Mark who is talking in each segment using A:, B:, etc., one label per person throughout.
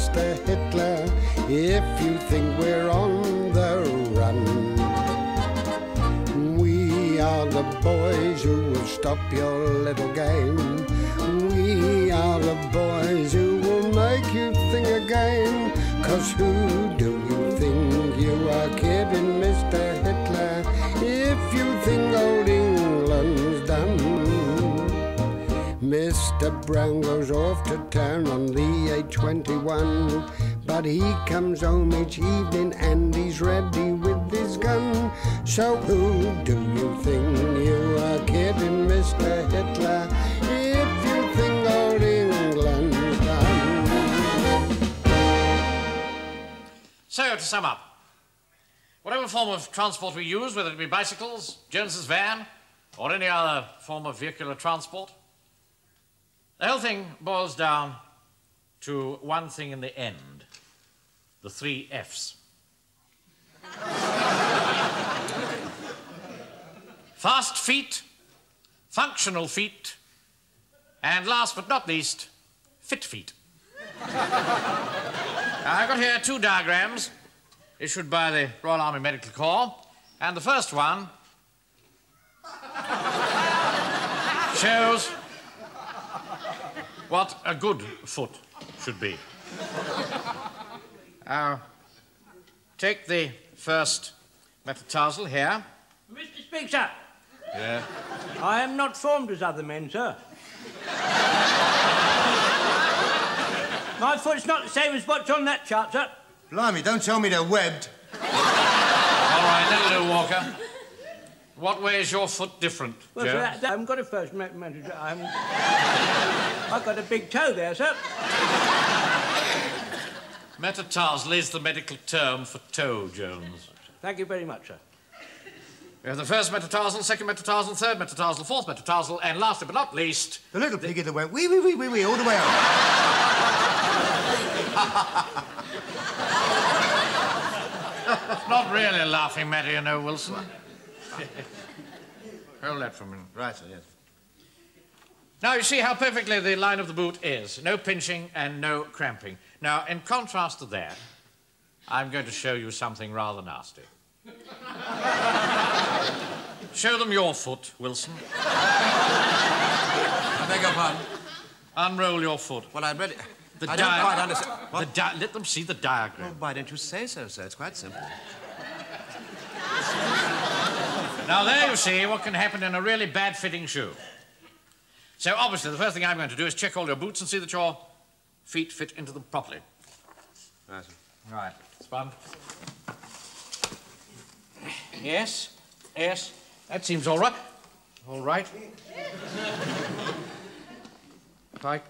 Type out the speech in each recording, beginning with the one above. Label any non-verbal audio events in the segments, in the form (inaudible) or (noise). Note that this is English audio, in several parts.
A: Mr. Hitler, if you think we're on the run. We are the boys who will stop your little game. We are the boys who will make you think again. Cause who do you think you are kidding, Mr. Hitler, if you think old England's done? Mr. Brown goes off to town on the A21, but he comes home each evening and he's ready with his gun. So who do you think you are kidding, Mr. Hitler, if you think old England's done?
B: So, to sum up, whatever form of transport we use, whether it be bicycles, Jones's van, or any other form of vehicular transport, the whole thing boils down to one thing in the end the three F's. (laughs) Fast feet, functional feet, and last but not least, fit feet. I've got here two diagrams issued by the Royal Army Medical Corps, and the first one (laughs) shows what a good foot should be. Now, take the first metatarsal here.
C: Mr. Speaker,
B: Yeah.
C: I am not formed as other men, sir. My foot's not the same as what's on that chart, sir.
D: Blimey, don't tell me they're webbed.
B: All right, that'll do, Walker. What way is your foot different,
C: Well,
B: Joe?
C: sir, that, I haven't got a first ma- manager. I haven't... (laughs) I've got a big toe there, sir.
B: Metatarsal is the medical term for toe, Jones.
C: Thank you very much, sir.
B: We have the first metatarsal, second metatarsal, third metatarsal, fourth metatarsal, and last but not least,
D: The little piggy that went wee wee wee wee wee all the way up. (laughs)
B: not really a laughing matter, you know, Wilson. (laughs) Hold that for a minute.
D: Right, sir, yes.
B: Now, you see how perfectly the line of the boot is. No pinching and no cramping. Now, in contrast to that, I'm going to show you something rather nasty. (laughs) show them your foot, Wilson.
D: I beg your pardon.
B: Unroll your foot.
D: Well, I read it.
B: The
D: I don't quite understand. What?
B: di- let them see the diagram.
D: Why don't you say so, sir? It's quite simple.
B: Now, there you see what can happen in a really bad fitting shoe. So, obviously, the first thing I'm going to do is check all your boots and see that your feet fit into them properly.
D: Right, sir.
B: Right, Spun. Yes, yes, that seems all right. All right. Pike.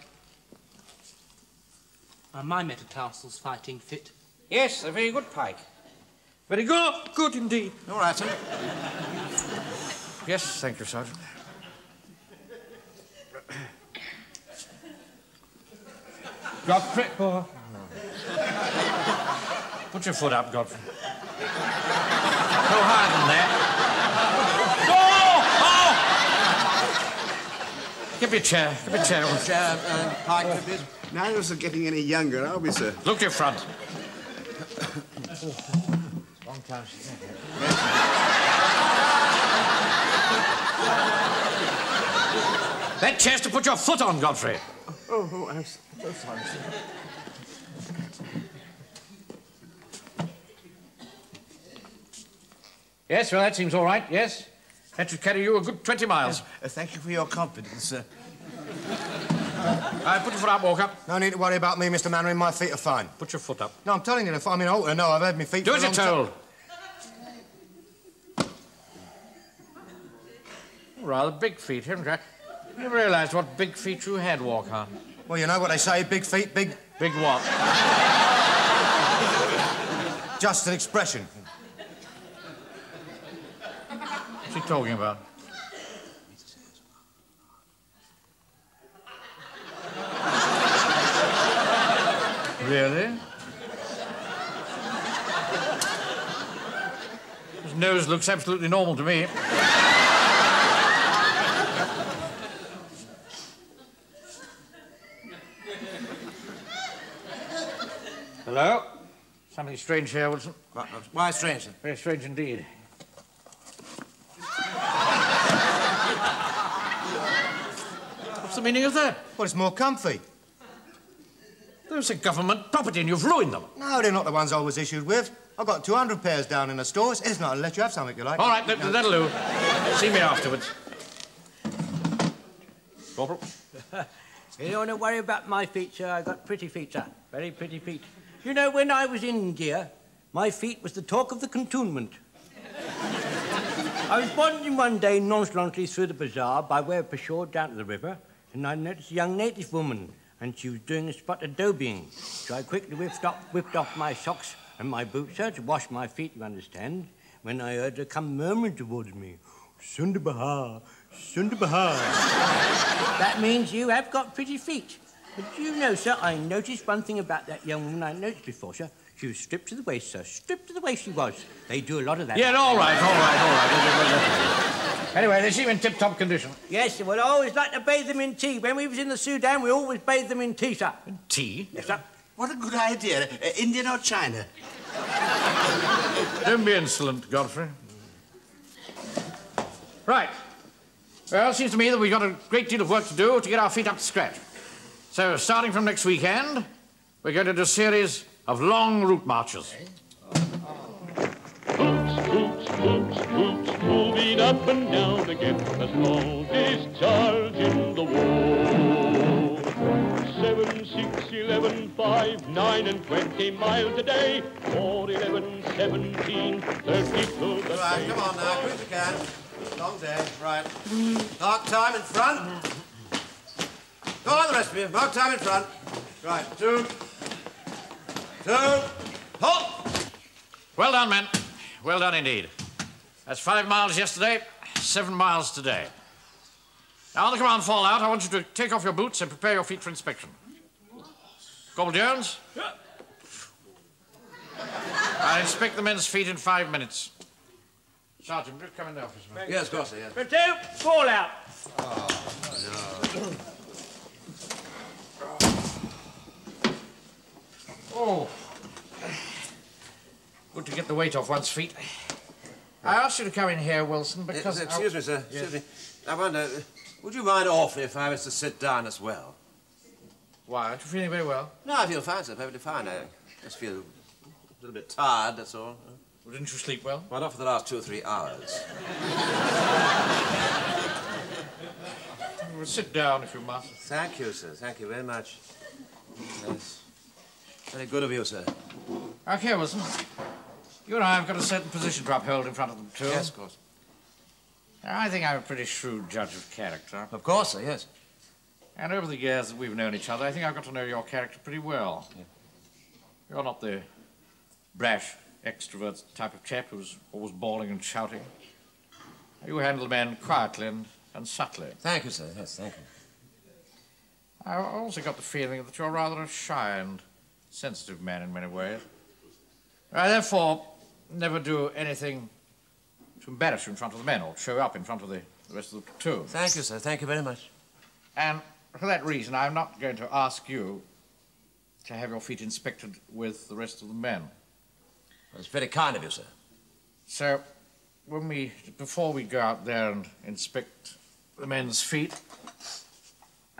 E: Are my metatarsals fighting fit?
B: Yes, a very good pike. Very good, good indeed.
D: All right, sir.
B: Yes, thank you, Sergeant. Godfrey. Oh. Put your foot up, Godfrey. No higher than that. Oh! Oh! Give me a chair. Give me a chair.
D: Chair, uh, Pike, a bit.
F: Neither of us are getting any younger, are we, sir?
B: Look to your front. (coughs) Long time since that. (laughs) That chair's to put your foot on, Godfrey.
F: Oh, oh I'm so sorry, sir.
B: Yes, well, that seems all right, yes. That should carry you a good 20 miles.
D: Uh, thank you for your confidence, sir.
B: Right, put your foot up, Walker.
D: No need to worry about me, Mr. Mainwaring. My feet are fine.
B: Put your foot up.
D: No, I'm telling you, if I'm in Alter, no, I've had my feet
B: Do as you're told. Rather big feet, haven't you? You realised what big feet you had, Walker.
D: Well, you know what they say, big feet, big...
B: Big what?
D: Just an expression.
B: What's he talking about? Really? His nose looks absolutely normal to me. Something strange here, Wilson.
D: Why, why strange, sir?
B: Very strange indeed. What's the meaning of that?
D: Well, it's more comfy.
B: Those are government property and you've ruined them.
D: No, they're not the ones I was issued with. I've got 200 pairs down in the stores. It's not unless you have something you like.
B: All right, that, that'll do. See me afterwards. Corporal? (laughs)
C: You don't want to worry about my feature. I've got pretty feature. Very pretty feet. You know, when I was in India, my feet was the talk of the cantonment. I was wandering one day nonchalantly through the bazaar by way of Peshawar down to the river, and I noticed a young native woman, and she was doing a spot of dobying. So I quickly whipped, up, whipped off my socks and my boots, sir, to wash my feet, you understand, when I heard her come murmuring towards me, Sundar Bahar. (laughs) that means you have got pretty feet. But do you know, sir, I noticed one thing about that young woman I noticed before, sir. She was stripped to the waist, sir. Stripped to the waist she was. They do a lot of that.
B: Yeah, all right, all right, all right. Anyway, they seem in tip-top condition.
C: Yes, sir. Well, I always like to bathe them in tea. When we was in the Sudan, we always bathed them in tea, sir.
B: Tea?
C: Yes, sir.
F: What a good idea. Uh, Indian or China?
B: Don't be insolent, Godfrey. Right. Well, it seems to me that we've got a great deal of work to do to get our feet up to scratch. So, starting from next weekend, we're going to do a series of long route marches.
G: Moving up and down again. A small discharge in the war. Seven, six, eleven, five, nine, and twenty miles a day. Four, eleven, seventeen, thirty-two. the
D: Right,
G: same.
D: come on now, quick as you can. Long day, right. Mark time in front. Go on, the rest of you. Mark time in front. Right, two. Two. Halt!
B: Well done, men. Well done indeed. That's five miles yesterday, seven miles today. Now, on the command fallout, I want you to take off your boots and prepare your feet for inspection. Corporal Jones? I'll inspect the men's feet in five minutes. Sergeant, just come in the office, man.
D: Yes, of course, yes.
C: Platoon, fallout.
B: Oh. Good to get the weight off one's feet. I asked you to come in here, Wilson, because...
D: Uh, excuse me, sir. Excuse me. I wonder, uh, would you mind awfully if I was to sit down as well?
B: Why, aren't you feeling very well?
D: No, I feel fine, sir. Perfectly fine. I just feel a little bit tired, that's all.
B: Well, didn't you sleep well?
D: Well, not for the last two or three hours.
B: Well, sit down if you must.
D: Thank you, sir. Thank you very much. Yes. Very good of you, sir.
B: Okay, Wilson. You and I have got a certain position to uphold in front of them, too.
D: Yes, of course.
B: I think I'm a pretty shrewd judge of character.
D: Of course, sir, yes.
B: And over the years that we've known each other, I think I've got to know your character pretty well. You're not the brash, extrovert type of chap who's always bawling and shouting. You handle men quietly and, and subtly.
D: Thank you, sir. Yes, thank you.
B: I also got the feeling that you're rather a shy and sensitive man in many ways. I therefore never do anything to embarrass you in front of the men or show up in front of the, the rest of the platoon.
D: Thank you, sir. Thank you very much.
B: And for that reason, I'm not going to ask you to have your feet inspected with the rest of the men.
D: That's very kind of you, sir.
B: So, when we, before we go out there and inspect the men's feet,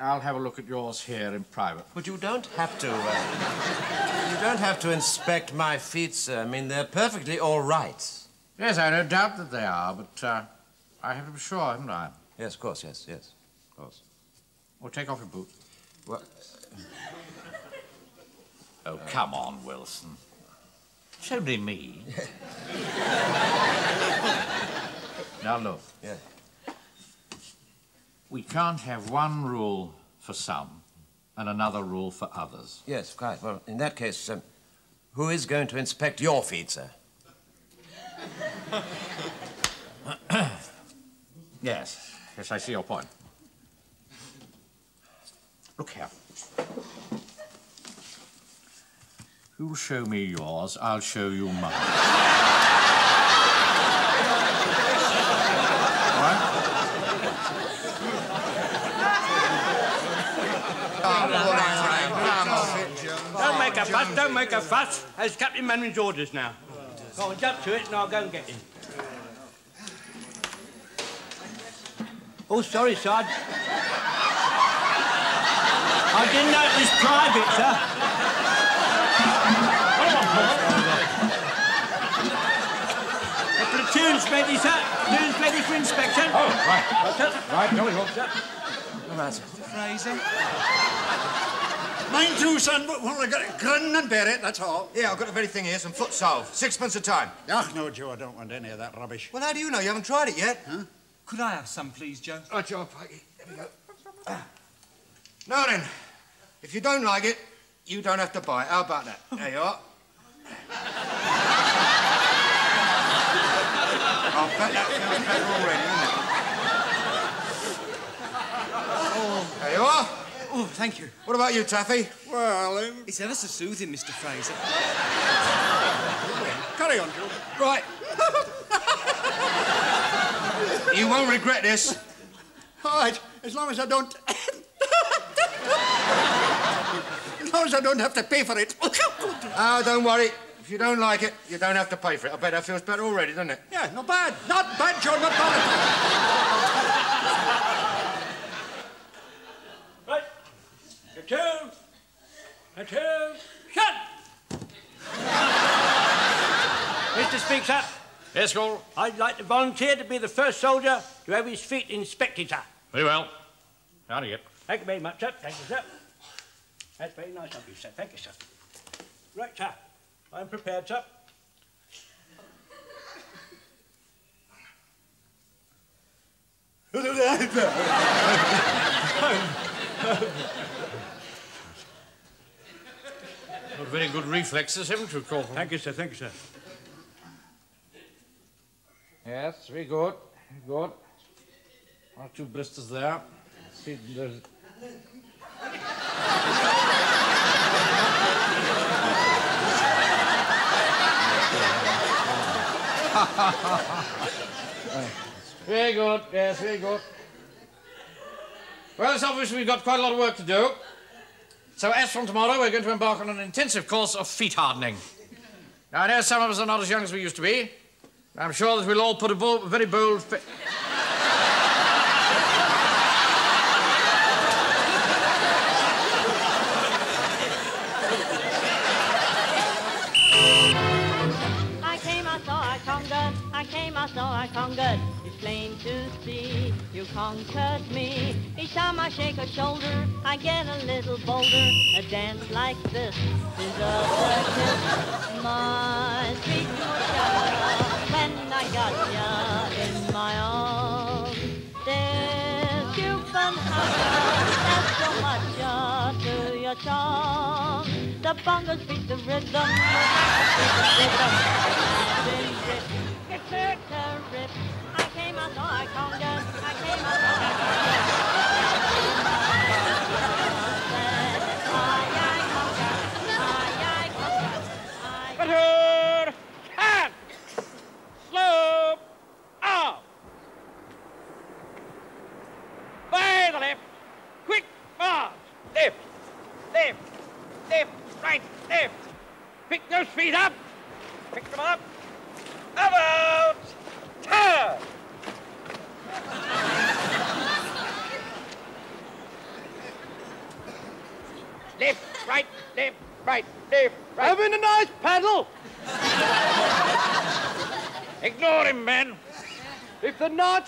B: I'll have a look at yours here in private.
D: But you don't have to. Uh, you don't have to inspect my feet, sir. I mean, they're perfectly all right.
B: Yes, I no doubt that they are, but uh, I have to be sure, haven't I?
D: Yes, of course, yes, yes. Of course.
B: Well, take off your boots.
D: Well,
B: Oh, come on, Wilson. It's only me. (laughs) now, look.
D: yeah.
B: We can't have one rule for some and another rule for others.
D: Yes, quite. Well, in that case, um, who is going to inspect your feet, sir? (coughs)
B: Yes, yes, I see your point. Look here. You show me yours, I'll show you mine.
C: Don't make a fuss, don't make a fuss. That's Captain Mainwaring's orders now. Go on, jump to it and I'll go and get him. Oh, sorry, Sarge. I didn't know it was private, sir. The platoon's ready, sir. Platoon's ready for inspection.
H: Oh, right. Right, jolly good.
I: Frazer. Mine too, son, but when I got it, grin and bear it, that's all.
J: Yeah, I've got the very thing here, some foot salve. Sixpence a time.
I: Ach, no, Joe, I don't want any of that rubbish.
J: Well, how do you know? You haven't tried it yet.
I: Huh?
K: Could I have some, please, Joe?
I: Oh, Joe, Peggy. Here we go. Ah.
J: Now then, if you don't like it, you don't have to buy it. How about that? (laughs) There you are. I'll bet that feels better already, isn't it? (laughs) Oh, there you are.
K: Oh, thank you.
J: What about you, Taffy?
I: Well, um,
K: It's ever so soothing, Mr. Frazer. (laughs)
I: carry on, Joe.
J: Right. you won't regret this.
I: All right, as long as I don't... (laughs) as long as I don't have to pay for it.
J: Ah, don't worry. If you don't like it, you don't have to pay for it. I bet that feels better already, doesn't it?
I: yeah, not bad. Not bad, Joe, not bad.
C: Platoon. Platoon. Shut! Mr. Speaker,
H: Yes, Gordon.
C: I'd like to volunteer to be the first soldier to have his feet inspected, sir.
H: Very well. How do you get?
C: Thank you very much, sir. Thank you, sir. That's very nice of you, sir. Thank you, sir. Right, sir. I'm prepared, sir. (laughs)
H: Got very good reflexes, haven't you, Corporal?
C: Thank you, sir. Thank you, sir.
H: Yes, very good. Good. One or two blisters there. See, there's... (laughs) very good, yes, very good. Well, it's obvious we've got quite a lot of work to do. So as from tomorrow, we're going to embark on an intensive course of feet hardening. Now, I know some of us are not as young as we used to be. I'm sure that we'll all put a bold, very bold.
L: You conquered me. Each time I shake a shoulder, I get a little bolder. A dance like this deserves a kiss. My sweet Maria, when I got ya in my arms, this Cuban house has so much to your charm. The bongos beat the rhythm, the beat the rhythm. It's her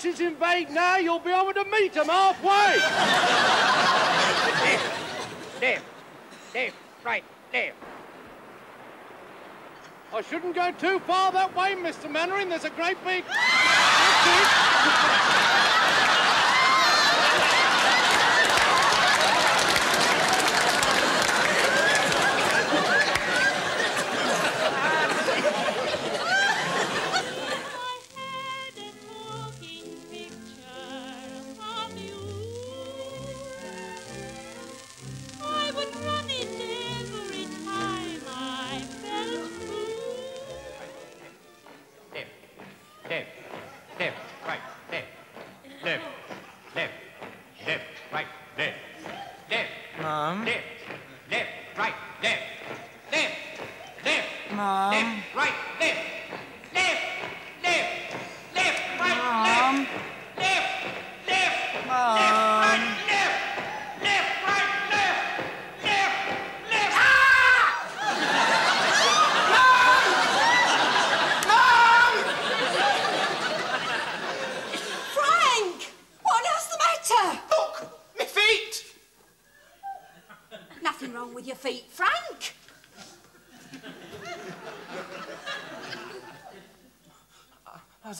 C: Nazis invade now, you'll be able to meet them halfway. left, left, right, left. I shouldn't go too far that way, Mr. Mainwaring. There's a great big... (laughs)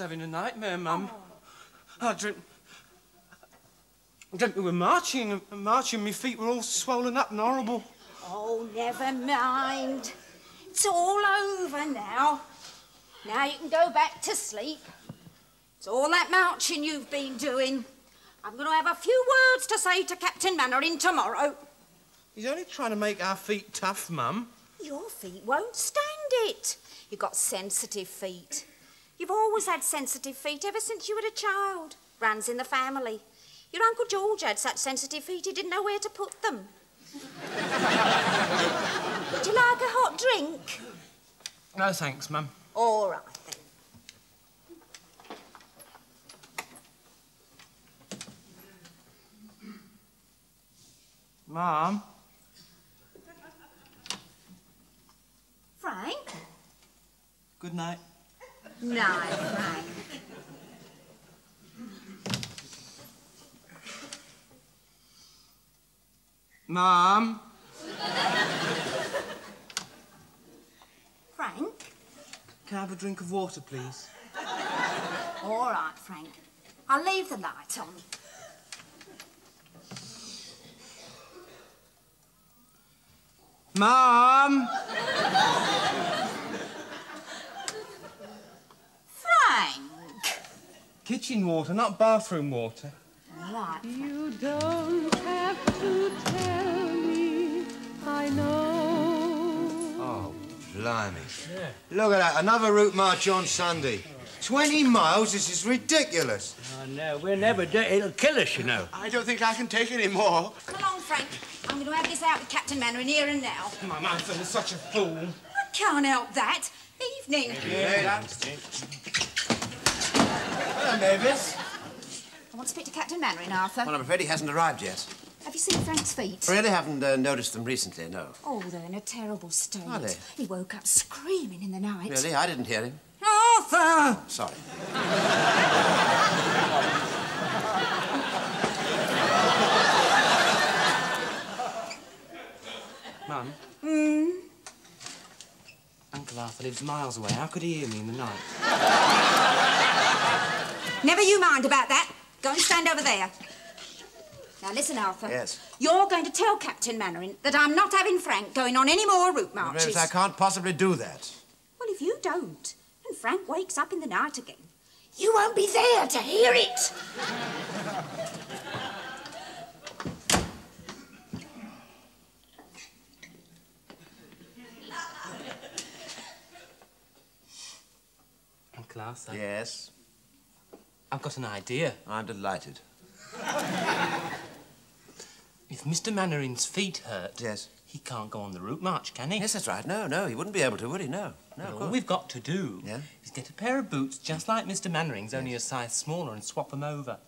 E: having a nightmare, Mum. I dreamt. I dreamt we were marching, and marching, my feet were all swollen up and horrible.
M: Oh, never mind. It's all over now. Now you can go back to sleep. It's all that marching you've been doing. I'm going to have a few words to say to Captain Mainwaring tomorrow.
E: He's only trying to make our feet tough, Mum.
M: Your feet won't stand it. You've got sensitive feet. You've always had sensitive feet ever since you were a child. Runs in the family. Your Uncle George had such sensitive feet he didn't know where to put them. Would you like a hot drink?
E: No, thanks, Mum.
M: All right then.
E: Mum.
M: Frank?
E: Good night.
M: No, Frank.
E: Mum.
M: Frank?
E: Can I have a drink of water, please?
M: All right, Frank. I'll leave the light on.
E: Mum.
M: Frank!
E: Kitchen water, not bathroom water.
M: Right.
L: You don't have to tell me. I know.
D: Oh, blimey. Look at that, another route march on Sunday. 20 miles? This is ridiculous.
C: Oh, no, we'll never do it. It'll kill us, you know.
F: I don't think I can take any more.
M: Come along, Frank. I'm going to have this out with Captain Mainwaring here and now.
E: My mum, Anthony's such a fool.
M: I can't help that. Evening.
D: Hello, Mavis.
M: I want to speak to Captain Mainwaring, Arthur.
D: Well, I'm afraid he hasn't arrived yet.
M: Have you seen Frank's feet?
D: Really haven't uh, noticed them recently, no.
M: Oh, they're in a terrible state.
D: Are they?
M: He woke up screaming in the night.
D: Really? I didn't hear him.
M: Arthur!
D: Sorry.
E: Mum,
M: Hmm?
E: Uncle Arthur lives miles away. How could he hear me in the night?
M: Never you mind about that. Go and stand over there. Now listen, Arthur.
D: Yes.
M: You're going to tell Captain Mainwaring that I'm not having Frank going on any more route marches.
D: Mavis, I can't possibly do that.
M: Well, if you don't, and Frank wakes up in the night again, you won't be there to hear it.
E: Uncle Arthur.
D: Yes,
E: I've got an idea.
D: I'm delighted.
E: If Mr. Mainwaring's feet hurt,
D: Yes.
E: he can't go on the route march, can he?
D: Yes, that's right. No, no, he wouldn't be able to, would he? No. No, of
E: all we've got to do
D: Yeah?
E: is get a pair of boots just like Mr. Mainwaring's, only a size smaller, and swap them over.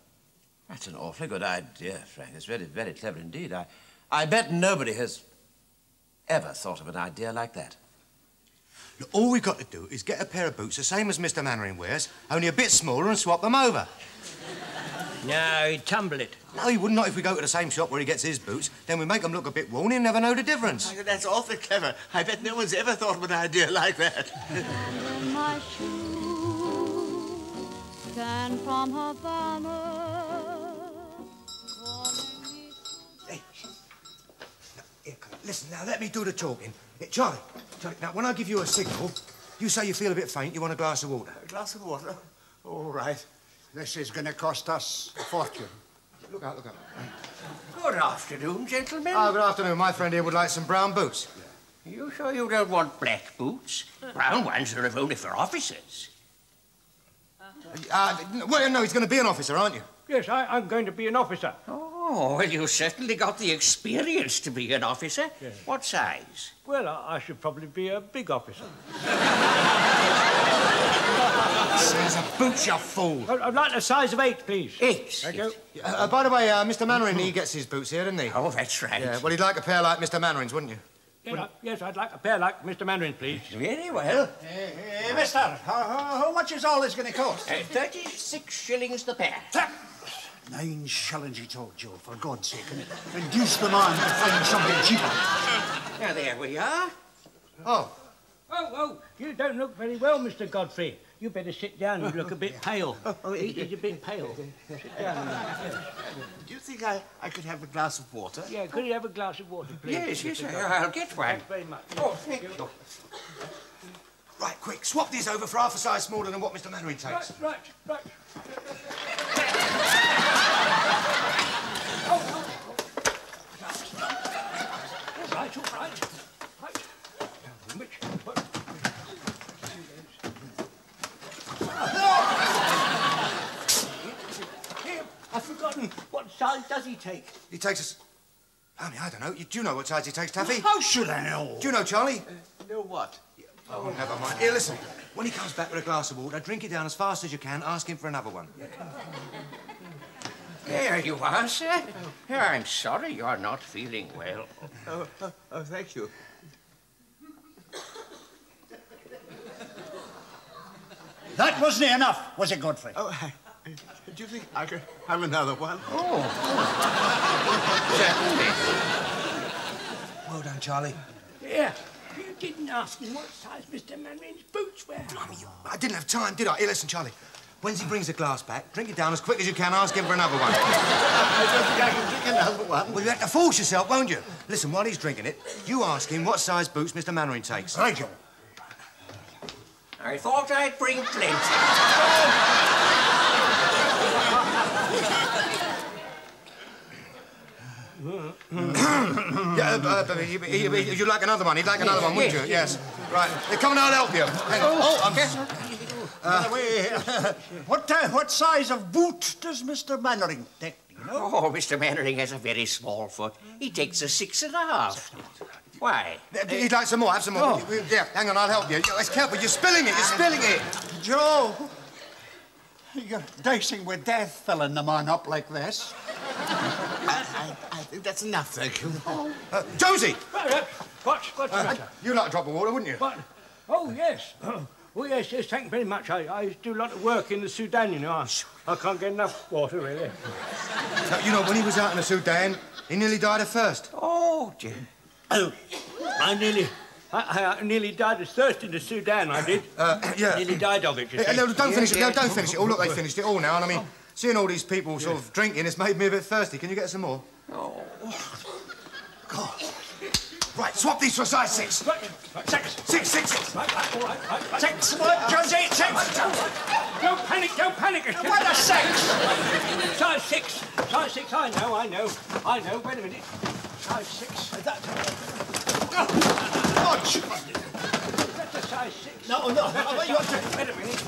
D: That's an awfully good idea, Frank. It's very, very clever indeed. I, I bet nobody has ever thought of an idea like that.
J: Look, all we've got to do is get a pair of boots the same as Mr. Mainwaring wears, only a bit smaller, and swap them over.
C: No, he'd tumble it.
J: No, he wouldn't not if we go to the same shop where he gets his boots. Then we make them look a bit worn, he'll never know the difference.
F: Oh, that's awfully clever. I bet no one's ever thought of an idea like that.
L: In my shoes, stand from Havana.
J: Here, come on. Listen, now let me do the talking. Here, Charlie, Charlie, now when I give you a signal, you say you feel a bit faint, you want a glass of water.
F: A glass of water? All right.
I: This is going to cost us a fortune.
J: Look out, look out.
F: Good afternoon, gentlemen.
J: Oh, good afternoon. My friend here would like some brown boots.
F: You sure you don't want black boots? Brown ones are only for officers.
J: Uh, well, no, he's going to be an officer, aren't you?
C: Yes, I, I'm going to be an officer.
F: Oh, Oh, well, you certainly got the experience to be an officer. What size?
C: Well, I, I should probably be a big officer.
J: Size of boots, you fool.
C: I- I'd like a size of eight, please.
F: Eight.
C: Thank you.
J: Uh, uh, by the way, uh, Mr. Mainwaring, he gets his boots here, doesn't he?
F: Oh, that's right.
J: Yeah, well, he'd like a pair like Mr. Mainwaring's, wouldn't you?
C: Yes, I- yes, I'd like a pair like Mr. Mainwaring, please.
F: Very well.
I: Hey, hey, mister, how, how, how much is all this going to cost?
F: Uh, 36 shillings the pair.
I: Nine shillings, he told Joe, for God's sake. And induce the man to find something cheaper.
F: Now, there we are.
J: Oh.
C: Oh, oh, you don't look very well, Mr. Godfrey. You better sit down. You look a bit pale. Oh, he- He's a bit pale. Sit down.
I: Do you think I, I could have a glass of water?
C: Yeah, could you have a glass of water, please?
F: Yes, yes,
C: Mr.
F: I-
C: Godfrey?
F: I'll get one.
C: Thanks very much.
F: Oh, thank you.
J: Right, quick, swap these over for half a size smaller than what Mr. Mainwaring takes.
C: Right, right, right. All right, all right. Right. Which, what? Here, I've forgotten. Size does he take?
J: He takes us. I mean, I don't know. You, do you know what size he takes, Taffy?
I: How should I know?
J: Do you know, Charlie?
I: Uh, know what?
J: Oh, never mind. Here, listen. When he comes back with a glass of water, drink it down as fast as you can. Ask him for another one.
F: There you are, sir. Oh, I'm sorry you're not feeling well.
I: Oh, oh, oh, thank you. That wasn't enough, was it, Godfrey? Oh, do you think I could have another one?
F: Oh. oh.
J: Well done, Charlie.
C: Yeah. You didn't ask him what size Mr. Mainwaring's boots were.
J: I didn't have time, did I? Here, listen, Charlie. When he brings the glass back, drink it down as quick as you can. Ask him for another one. (laughs)
I: I don't think I can drink another one.
J: Well, you have to force yourself, won't you? Listen, while he's drinking it, you ask him what size boots Mr. Mainwaring takes.
I: Right, Joe.
F: I thought I'd bring plenty. (laughs)
J: yeah, uh, uh, but you, you, you- you'd like another one. He'd like another one, wouldn't you? Yes. Right. Hey, come on, I'll help you. Hang on. Oh, I'm...
I: By the way, what, uh, what size of boot does Mr. Mainwaring take? You know?
F: Oh, Mr. Mainwaring has a very small foot. He takes a six and a half. Why?
J: He'd like some more. Have some more. Yeah, hang on, I'll help you. It's careful. You're spilling it. You're spilling it.
I: Joe, you're dicing with death, filling the man up like this. (laughs) I, I, I think that's enough, thank you.
J: Uh, Josie!
C: What? What's the
J: Uh, you'd like a drop of water, wouldn't you?
C: What? Oh, yes. (clears throat) Oh, yes, yes, thank you very much. I, I do a lot of work in the Sudan, you know. I, I can't get enough water, really.
J: Uh, you know, when he was out in the Sudan, he nearly died of thirst.
F: Oh, dear.
C: Oh, I nearly... I, I nearly died of thirst in the Sudan, I did.
J: Uh, yeah.
C: Nearly died of it, you
J: Hey,
C: see.
J: no, don't finish it.
C: Yeah,
J: No, don't finish it. Oh, look, they (laughs) finished it all now. And I mean, seeing all these people sort of drinking, has made me a bit thirsty. Can you get some more?
F: Oh.
J: God. Right, swap these for a size six.
C: Right, right, six.
J: Six, six, six.
C: Right, right, all right, right, right.
I: Six, what, Josie? Six.
C: Don't panic, don't panic.
I: What a six!
C: Size six. Size six, I know, I know. I know, wait a minute. Size six. That,
I: Watch.
C: that's a size six.
I: No, no, no, you
C: size
I: have to...
C: Wait a minute.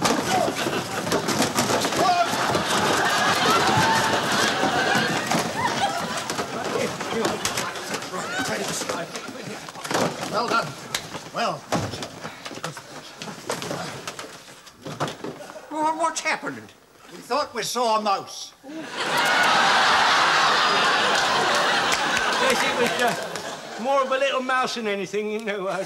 I: Well done. Well,
F: Oh, what's happened?
I: we thought we saw a mouse.
C: Yes, it was uh, more of a little mouse than anything, you know. Uh,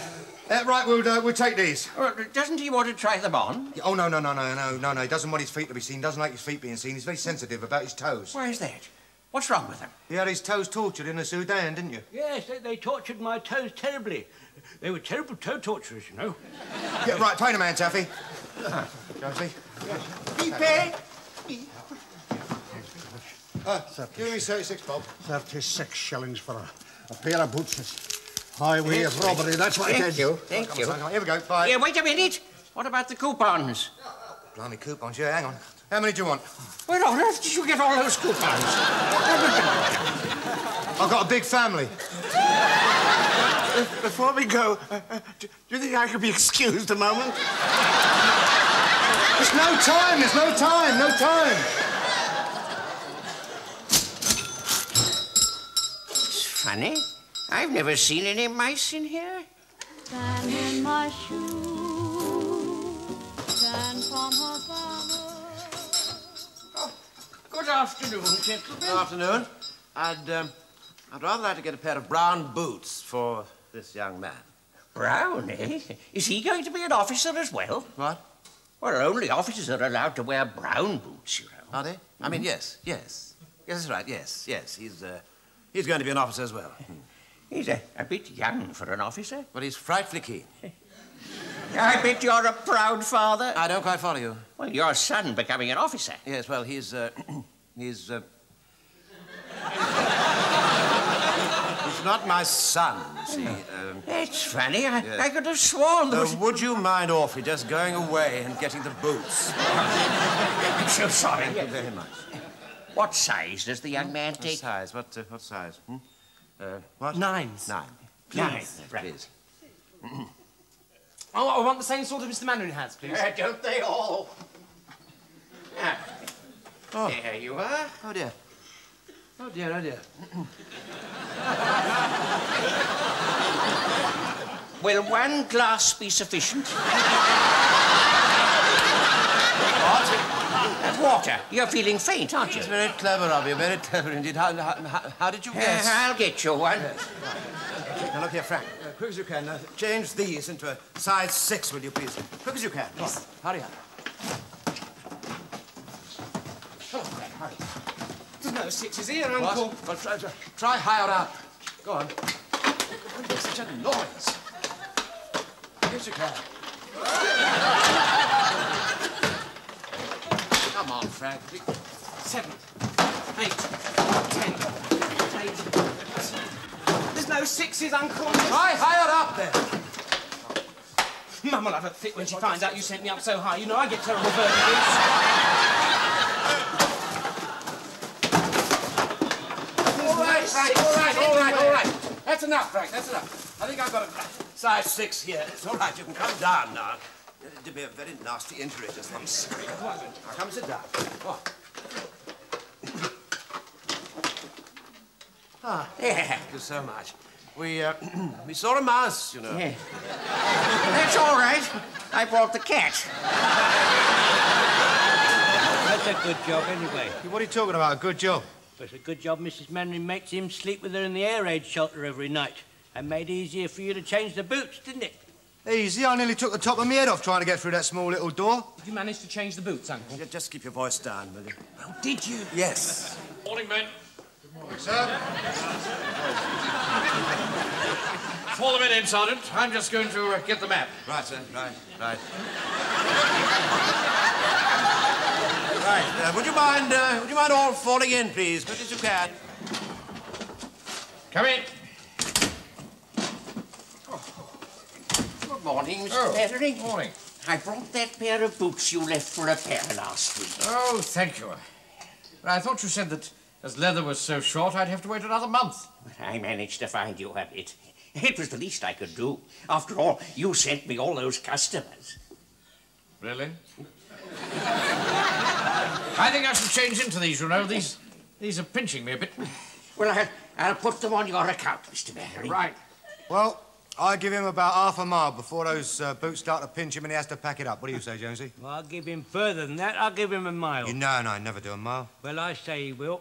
J: Uh, right, we'll, uh, we'll take these.
F: Uh, doesn't he want to try them on?
J: Oh, no, no, no, no, no, no, no. He doesn't want his feet to be seen. Doesn't like his feet being seen. He's very sensitive about his toes.
F: Why is that? What's wrong with him?
J: He had his toes tortured in the Sudan, didn't you?
C: yes, they, they tortured my toes terribly. They were terrible toe torturers, you know.
J: Yeah, right, pay the man, Taffy. Josie.
I: Pepe!
J: Uh, give me 36, Bob.
I: 36 shillings for a, a pair of boots. It's Highway of robbery, that's what it
F: Thank
I: is.
F: you, thank you.
J: Here we go, bye.
F: Yeah, wait a minute. What about the coupons?
J: Blimey, coupons, yeah, hang on. How many do you want?
F: Where on earth did you get all those coupons?
J: I've got a big family.
I: Before we go, uh, uh, do, do you think I could be excused a moment?
J: There's no time, there's no time, no time.
F: It's funny. I've never seen any mice in here. Afternoon, gentlemen.
D: Good afternoon. I'd, um, I'd rather like to get a pair of brown boots for this young man.
F: Brown, eh? Is he going to be an officer as well?
D: What?
F: Well, only officers are allowed to wear brown boots, you know.
D: Are they? I mean, yes, yes. Yes, that's right, yes, yes. He's, uh, he's going to be an officer as well. (laughs)
F: He's a, a bit young for an officer.
D: But he's frightfully keen. (laughs)
F: I bet you're a proud father.
D: I don't quite follow you.
F: Well, your son becoming an officer.
D: Yes, well, he's, uh, (clears throat) he's, uh... he's not my son, see. Um,
F: It's funny. I,
D: Yes.
F: I could have sworn there
D: uh,
F: was...
D: would you mind awfully just going away and getting the boots?
F: I'm so sorry.
D: Thank you very much.
F: What size does the young man
D: What
F: take?
D: size? What, uh, what size? Hmm? Uh, what?
E: Nines.
D: Nine.
F: Nine.
D: Yes, Please.
E: Oh, I want the same sort of Mr. Mainwaring has, please.
F: Uh, don't they all? Ah,
D: Oh.
F: There you are.
D: Oh, dear. Oh, dear, oh, dear. (laughs)
F: Will one glass be sufficient?
D: What?
F: Uh, water. You're feeling faint, aren't you?
D: It's very clever of you, very clever indeed. How, how, how, did you
F: Uh,
D: guess? (laughs)
F: I'll get you one.
D: Now, look here, Frank. Uh, quick as you can. Uh, change these into a size six, will you, please? Quick as you can. On. Hurry up. Come on, Frank, hurry.
E: No sixes here,
D: What?
E: Uncle.
D: Well, try, try, try higher up. Go on. Don't make such a noise. Yes, you can. Come on, Frank.
E: Seven, eight, ten, eight. There's no sixes, Uncle.
D: Try higher up, then.
E: Mum will have a fit when she finds out you sent me up so high. You know I get terrible vertigo.
D: All right, Frank, all right, all right, all right. That's enough, Frank, that's enough. I think I've got a size six here. It's all right, you can come down now. It'd be a very nasty injury just then. Now, come and sit down. Go on. (coughs) Ah,
F: Yeah.
D: thank you so much. We, uh, (clears throat) we saw a mouse, you know.
F: yeah. (laughs) That's all right. I brought the cat.
C: That's a good job anyway.
J: What are you talking about? A good job?
C: It's a good job Mrs. Mainwaring makes him sleep with her in the air raid shelter every night. And made it easier for you to change the boots, didn't it?
J: Easy, I nearly took the top of my head off trying to get through that small little door.
E: Did you manage to change the boots, Uncle?
D: Ju- Just keep your voice down, will you?
E: Oh, did you?
D: Yes.
B: Morning, men.
J: Good morning, sir?
B: Fall the men in, Sergeant. I'm just going to uh, get the map.
D: Right, sir. Right, right. Right. Uh, would you mind? Uh, would you mind all falling in, please, quick as you can?
B: Come in.
F: Good morning, Mr.
B: Oh,
F: Mainwaring.
B: Morning.
F: I brought that pair of boots you left for a pair last week.
B: Oh, thank you. But I thought you said that as leather was so short, I'd have to wait another month.
F: But I managed to find you a bit. It was the least I could do. After all, you sent me all those customers.
B: Really? (laughs) I think I should change into these, you know. These, these are pinching me a bit.
F: Well, I'll, I'll put them on your account, Mr. Mainwaring.
B: Right.
J: Well, I give him about half a mile before those uh, boots start to pinch him and he has to pack it up. What do you say, Jonesy?
C: Well, I'll give him further than that. I'll give him a mile.
J: You know, no, I never do a mile.
C: Well, I say he will.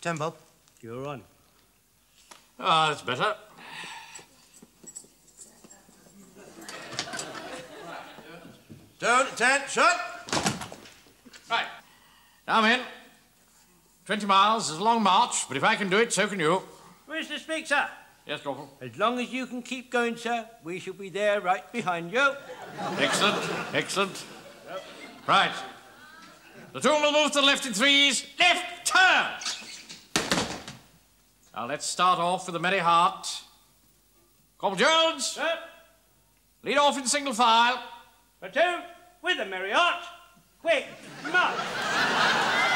J: Ten bob.
C: You're on.
B: Ah, that's better.
D: Don't attention.
B: Right. Now, men. Twenty miles is a long march, but if I can do it, so can you.
C: Mr. Speak, sir.
B: Yes, Corporal.
C: As long as you can keep going, sir, we shall be there right behind you.
B: Excellent, excellent. Right. The two will move to the left in threes. Left, turn! Now let's start off with a merry heart. Corporal Jones,
C: Sir,
B: lead off in single file.
C: platoon, with a merry heart. Quick, march.